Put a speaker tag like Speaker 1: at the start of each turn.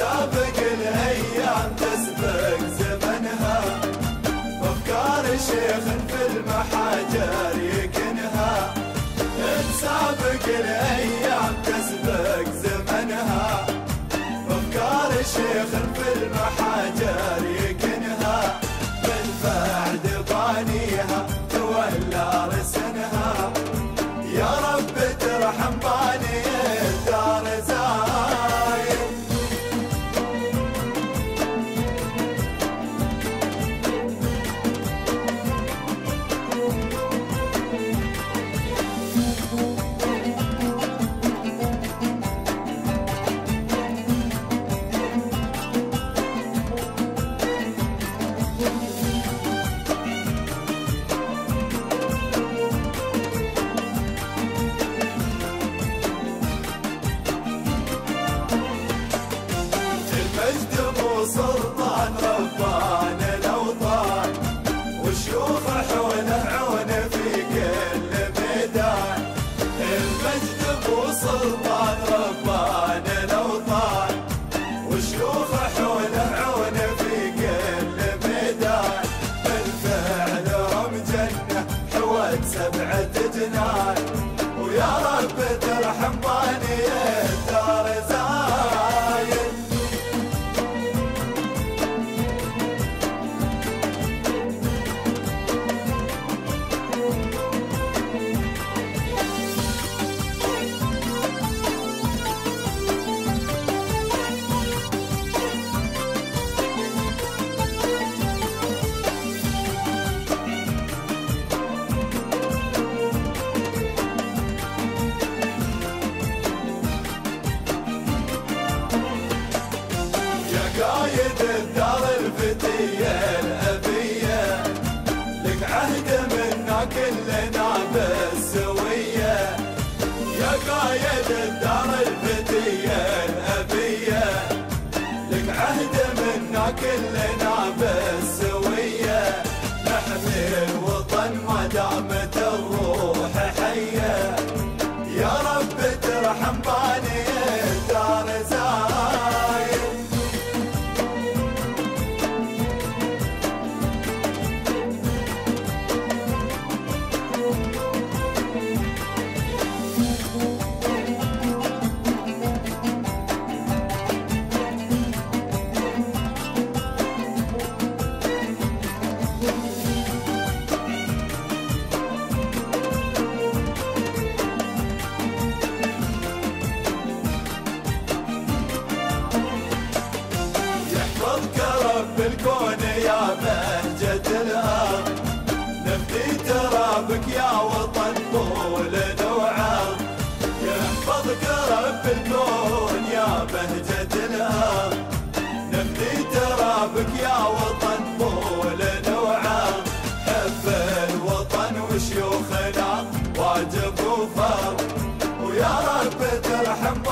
Speaker 1: Sabah not حكاية دار الفتية. يا وطن مولد وعظ يحفظك رب الكون يا بهجة الهام. نبني ترابك يا وطن مولد وعظ حب الوطن وشيوخنا واجب وفرض ويا رب ترحم